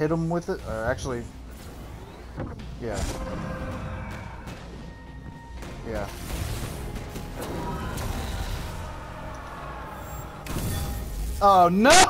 hit him with it, or actually, yeah, yeah. Oh no!